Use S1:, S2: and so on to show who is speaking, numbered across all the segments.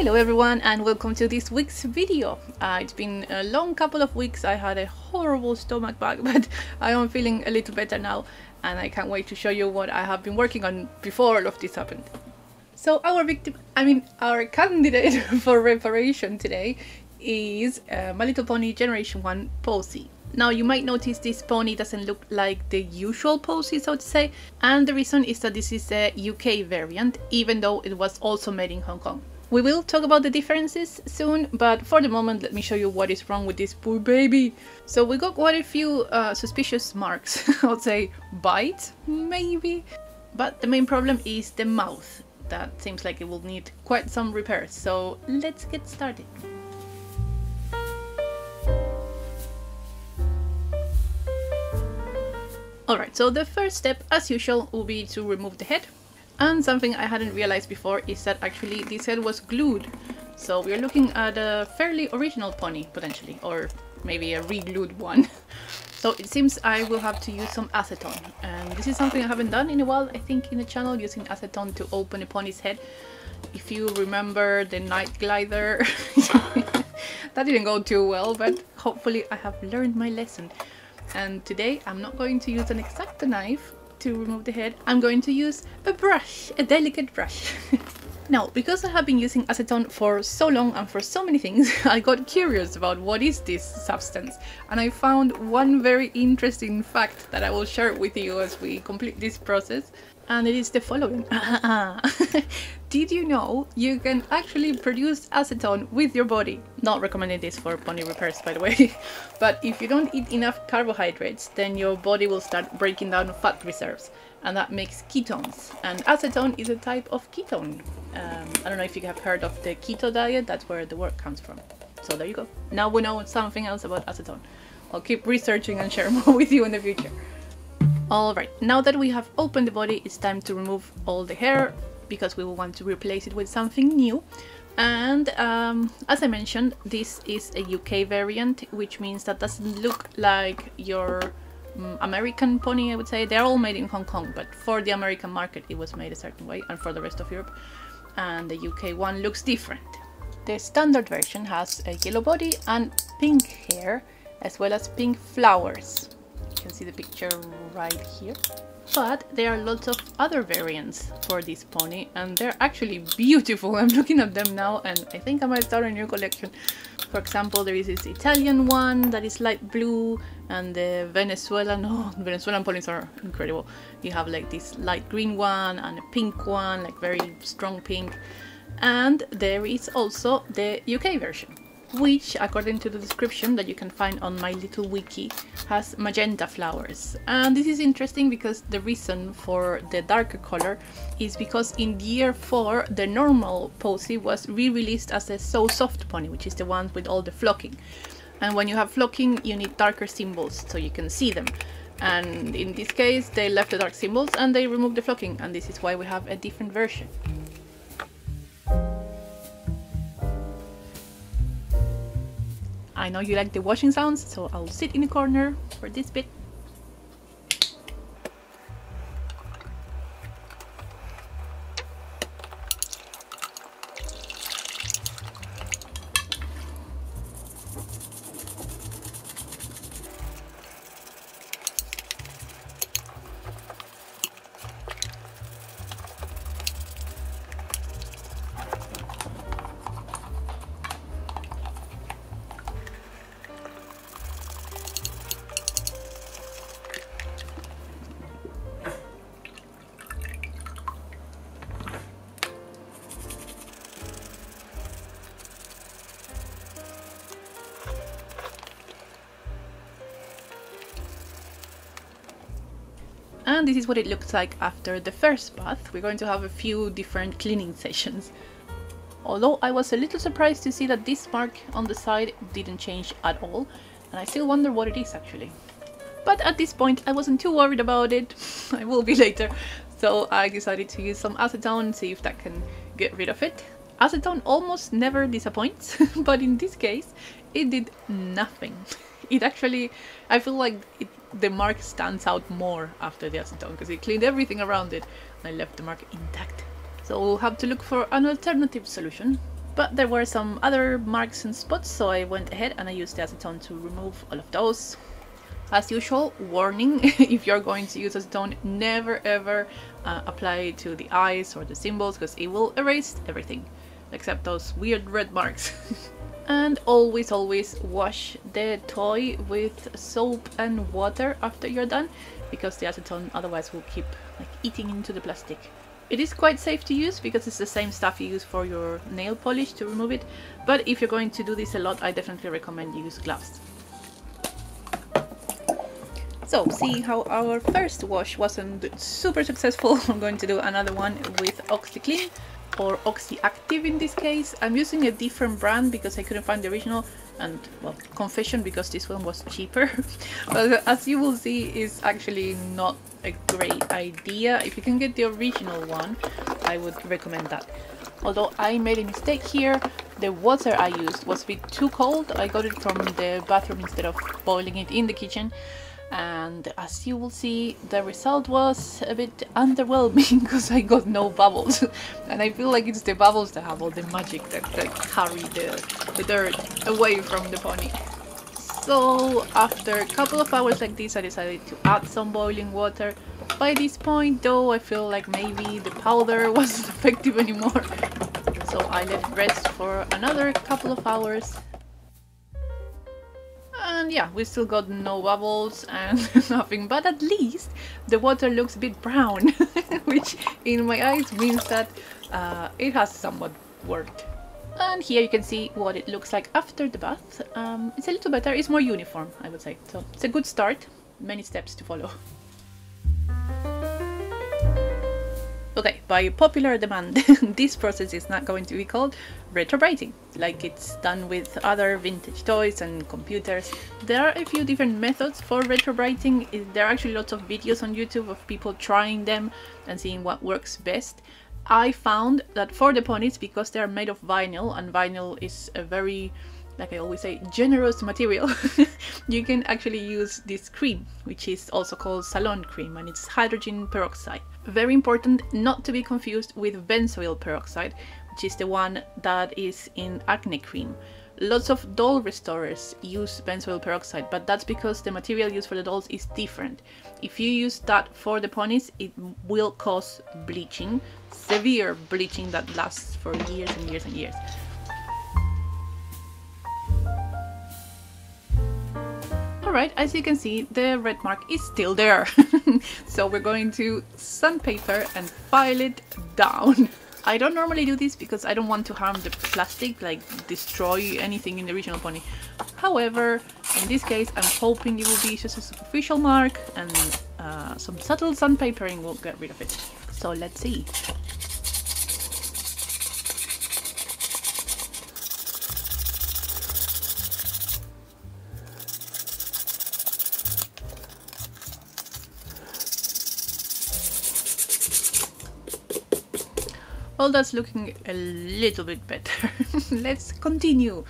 S1: Hello everyone and welcome to this week's video. Uh, it's been a long couple of weeks, I had a horrible stomach bug but I am feeling a little better now and I can't wait to show you what I have been working on before all of this happened. So our victim, I mean our candidate for reparation today is uh, My Little Pony Generation 1 Posey. Now you might notice this pony doesn't look like the usual Posey so to say and the reason is that this is a UK variant even though it was also made in Hong Kong. We will talk about the differences soon, but for the moment let me show you what is wrong with this poor baby. So we got quite a few uh, suspicious marks, I would say bites, maybe? But the main problem is the mouth. That seems like it will need quite some repairs, so let's get started. Alright, so the first step, as usual, will be to remove the head. And something I hadn't realized before is that actually this head was glued. So we're looking at a fairly original pony, potentially, or maybe a re-glued one. so it seems I will have to use some acetone. And this is something I haven't done in a while, I think, in the channel, using acetone to open a pony's head. If you remember the Night Glider, that didn't go too well, but hopefully I have learned my lesson. And today I'm not going to use an X-Acto knife, to remove the head, I'm going to use a brush, a delicate brush. now, because I have been using acetone for so long and for so many things, I got curious about what is this substance and I found one very interesting fact that I will share with you as we complete this process and it is the following. Did you know you can actually produce acetone with your body? Not recommending this for pony repairs by the way, but if you don't eat enough carbohydrates then your body will start breaking down fat reserves and that makes ketones and acetone is a type of ketone. Um, I don't know if you have heard of the keto diet, that's where the word comes from. So there you go. Now we know something else about acetone. I'll keep researching and share more with you in the future. Alright, now that we have opened the body, it's time to remove all the hair because we will want to replace it with something new. And um, as I mentioned, this is a UK variant, which means that doesn't look like your um, American pony, I would say. They're all made in Hong Kong, but for the American market it was made a certain way, and for the rest of Europe. And the UK one looks different. The standard version has a yellow body and pink hair, as well as pink flowers can see the picture right here. But there are lots of other variants for this pony and they're actually beautiful. I'm looking at them now and I think I might start a new collection. For example, there is this Italian one that is light blue and the Venezuelan, oh, Venezuelan ponies are incredible. You have like this light green one and a pink one, like very strong pink. And there is also the UK version which according to the description that you can find on my little wiki has magenta flowers. And this is interesting because the reason for the darker color is because in year 4 the normal Posey was re-released as a So Soft pony which is the one with all the flocking. And when you have flocking you need darker symbols so you can see them. And in this case they left the dark symbols and they removed the flocking and this is why we have a different version. I know you like the washing sounds, so I'll sit in the corner for this bit. And this is what it looks like after the first bath. We're going to have a few different cleaning sessions. Although I was a little surprised to see that this mark on the side didn't change at all. And I still wonder what it is actually. But at this point I wasn't too worried about it. I will be later. So I decided to use some acetone and see if that can get rid of it. Acetone almost never disappoints, but in this case it did nothing. It actually, I feel like it the mark stands out more after the acetone because it cleaned everything around it and I left the mark intact. So we'll have to look for an alternative solution. But there were some other marks and spots, so I went ahead and I used the acetone to remove all of those. As usual, warning, if you're going to use acetone, never ever uh, apply it to the eyes or the symbols because it will erase everything, except those weird red marks. and always always wash the toy with soap and water after you're done because the acetone otherwise will keep like eating into the plastic. It is quite safe to use because it's the same stuff you use for your nail polish to remove it, but if you're going to do this a lot, I definitely recommend you use gloves. So, seeing how our first wash wasn't super successful, I'm going to do another one with OxiClean or Oxyactive in this case. I'm using a different brand because I couldn't find the original and well confession because this one was cheaper. But as you will see is actually not a great idea. If you can get the original one I would recommend that. Although I made a mistake here the water I used was a bit too cold. I got it from the bathroom instead of boiling it in the kitchen and as you will see the result was a bit underwhelming because I got no bubbles and I feel like it's the bubbles that have all the magic that, that carry the, the dirt away from the pony. So after a couple of hours like this I decided to add some boiling water. By this point though I feel like maybe the powder wasn't effective anymore so I let it rest for another couple of hours and yeah, we still got no bubbles and nothing, but at least the water looks a bit brown, which in my eyes means that uh, it has somewhat worked. And here you can see what it looks like after the bath. Um, it's a little better, it's more uniform, I would say. So it's a good start, many steps to follow. Okay, by popular demand, this process is not going to be called retrobrighting, like it's done with other vintage toys and computers. There are a few different methods for retrobrighting. There are actually lots of videos on YouTube of people trying them and seeing what works best. I found that for the ponies, because they are made of vinyl, and vinyl is a very like I always say, generous material, you can actually use this cream, which is also called Salon cream, and it's hydrogen peroxide. Very important not to be confused with benzoyl peroxide, which is the one that is in acne cream. Lots of doll restorers use benzoyl peroxide, but that's because the material used for the dolls is different. If you use that for the ponies, it will cause bleaching, severe bleaching that lasts for years and years and years. Alright, as you can see, the red mark is still there. so we're going to sandpaper and file it down. I don't normally do this because I don't want to harm the plastic, like destroy anything in the original pony. However, in this case, I'm hoping it will be just a superficial mark and uh, some subtle sandpapering will get rid of it. So let's see. Well, that's looking a little bit better. Let's continue.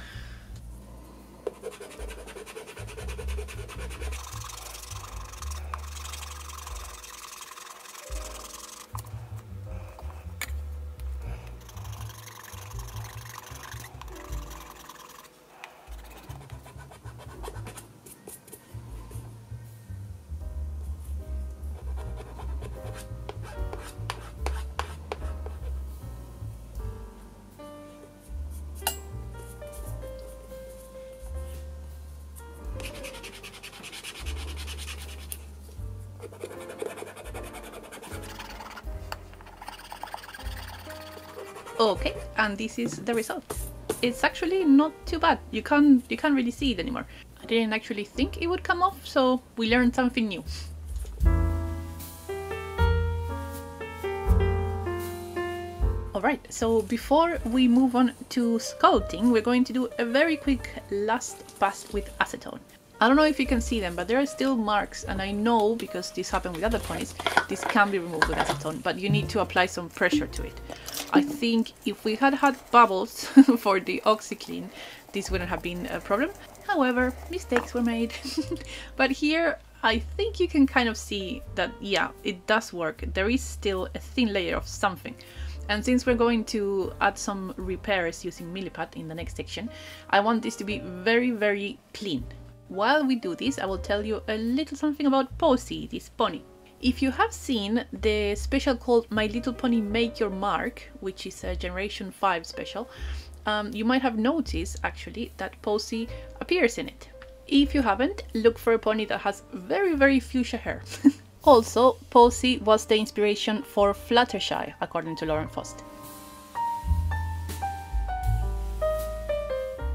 S1: Okay, and this is the result. It's actually not too bad. You can't you can't really see it anymore. I didn't actually think it would come off, so we learned something new. Alright, so before we move on to sculpting, we're going to do a very quick last pass with acetone. I don't know if you can see them, but there are still marks, and I know, because this happened with other ponies, this can be removed with acetone, but you need to apply some pressure to it. I think if we had had bubbles for the OxiClean, this wouldn't have been a problem. However, mistakes were made. but here, I think you can kind of see that, yeah, it does work. There is still a thin layer of something. And since we're going to add some repairs using Milliput in the next section, I want this to be very, very clean. While we do this, I will tell you a little something about Posey, this pony. If you have seen the special called My Little Pony Make Your Mark, which is a Generation 5 special, um, you might have noticed actually that Posey appears in it. If you haven't, look for a pony that has very, very fuchsia hair. Also, Posey was the inspiration for Fluttershy, according to Lauren Faust.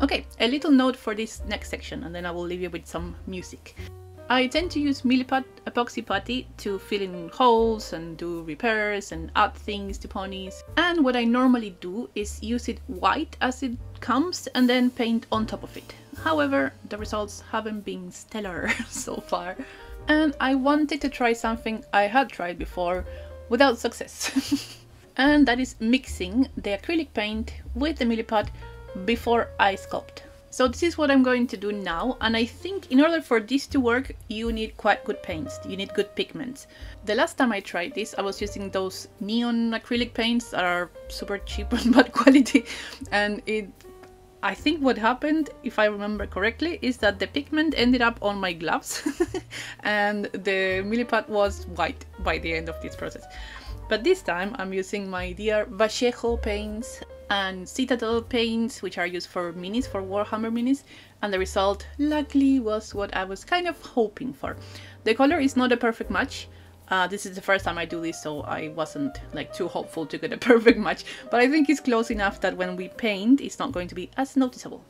S1: Okay, a little note for this next section, and then I will leave you with some music. I tend to use Milliput epoxy putty to fill in holes and do repairs and add things to ponies. And what I normally do is use it white as it comes and then paint on top of it. However, the results haven't been stellar so far and I wanted to try something I had tried before without success. and that is mixing the acrylic paint with the Milliput before I sculpt. So this is what I'm going to do now and I think in order for this to work you need quite good paints, you need good pigments. The last time I tried this I was using those neon acrylic paints that are super cheap and bad quality and it I think what happened, if I remember correctly, is that the pigment ended up on my gloves and the milliput was white by the end of this process. But this time I'm using my dear Vallejo paints and Citadel paints, which are used for minis, for Warhammer minis, and the result, luckily, was what I was kind of hoping for. The color is not a perfect match, uh, this is the first time I do this, so I wasn't like too hopeful to get a perfect match, but I think it's close enough that when we paint, it's not going to be as noticeable.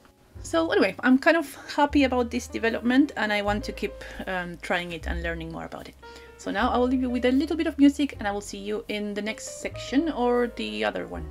S1: So anyway, I'm kind of happy about this development and I want to keep um, trying it and learning more about it. So now I will leave you with a little bit of music and I will see you in the next section or the other one.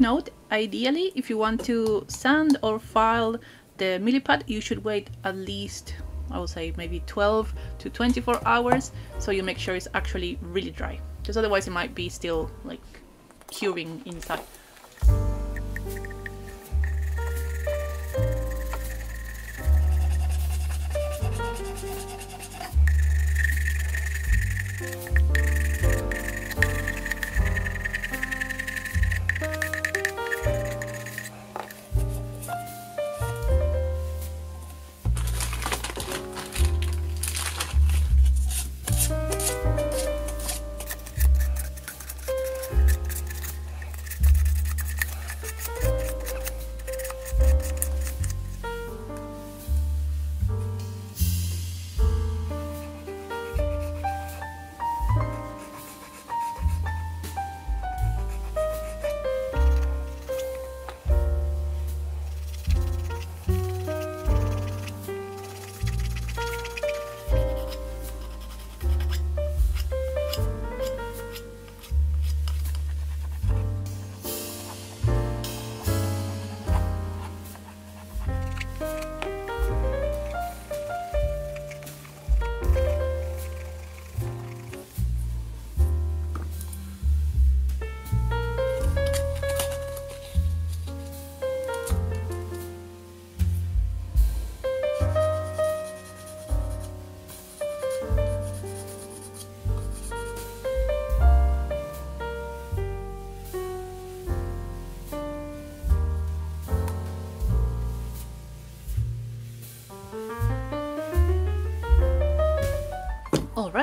S1: Note, ideally if you want to sand or file the milliput you should wait at least I would say maybe 12 to 24 hours so you make sure it's actually really dry because otherwise it might be still like curing inside.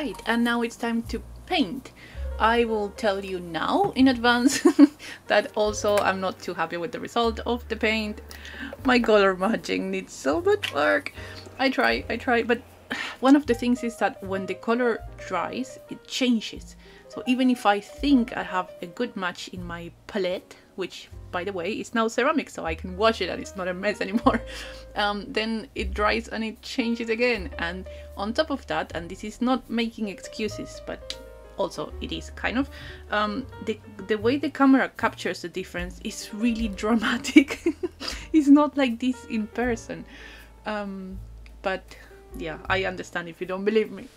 S1: Right, and now it's time to paint. I will tell you now in advance that also I'm not too happy with the result of the paint. My color matching needs so much work. I try, I try, but one of the things is that when the color dries, it changes. So even if I think I have a good match in my palette, which by the way is now ceramic so I can wash it and it's not a mess anymore, um, then it dries and it changes again. And on top of that, and this is not making excuses, but also it is kind of um, the the way the camera captures the difference is really dramatic. It's not like this in person. Um, but yeah I understand if you don't believe me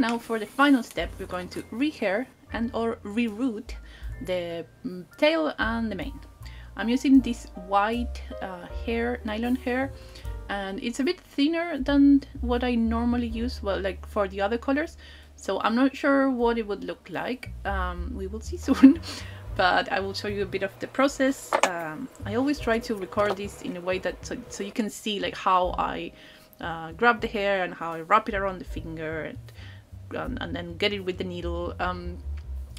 S1: Now for the final step, we're going to rehair and or reroot the mm, tail and the mane. I'm using this white uh, hair, nylon hair, and it's a bit thinner than what I normally use, well, like for the other colors. So I'm not sure what it would look like. Um, we will see soon, but I will show you a bit of the process. Um, I always try to record this in a way that so, so you can see like how I uh, grab the hair and how I wrap it around the finger and and, and then get it with the needle. Um,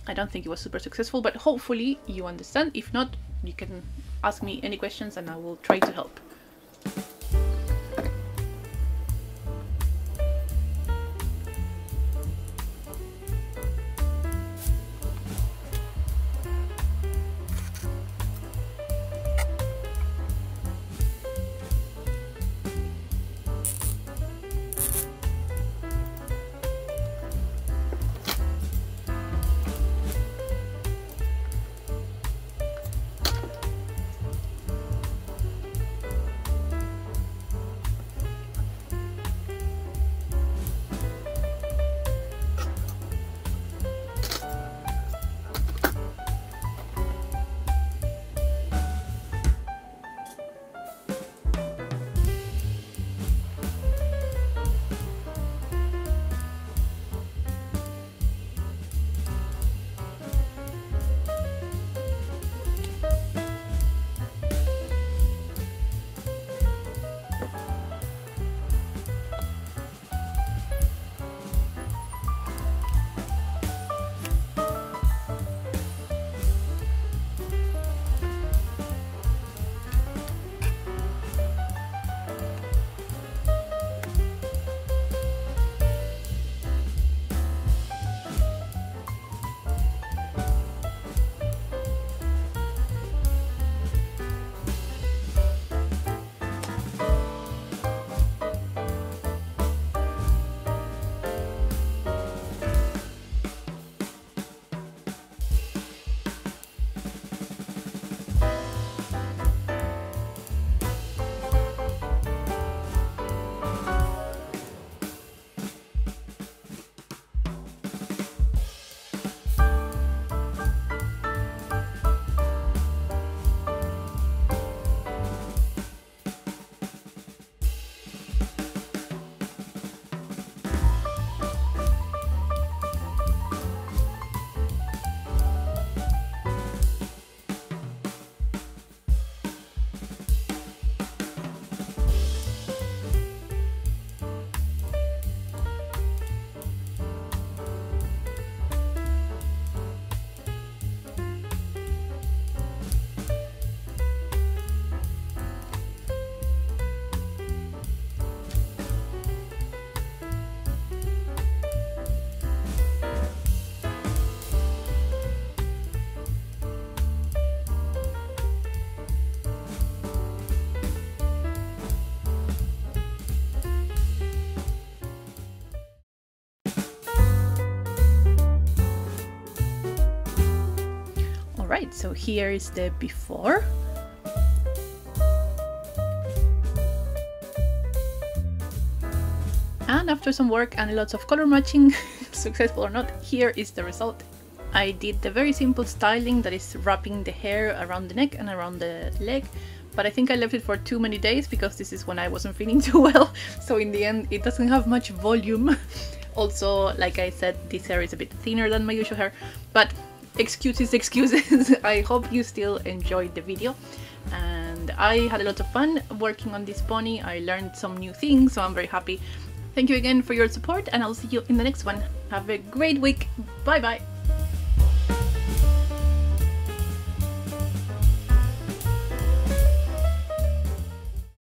S1: I don't think it was super successful, but hopefully you understand. If not, you can ask me any questions and I will try to help. Here is the before. And after some work and lots of color matching, successful or not, here is the result. I did the very simple styling that is wrapping the hair around the neck and around the leg, but I think I left it for too many days because this is when I wasn't feeling too well, so in the end it doesn't have much volume. also, like I said, this hair is a bit thinner than my usual hair, but excuses, excuses. I hope you still enjoyed the video and I had a lot of fun working on this pony. I learned some new things, so I'm very happy Thank you again for your support and I'll see you in the next one. Have a great week. Bye bye.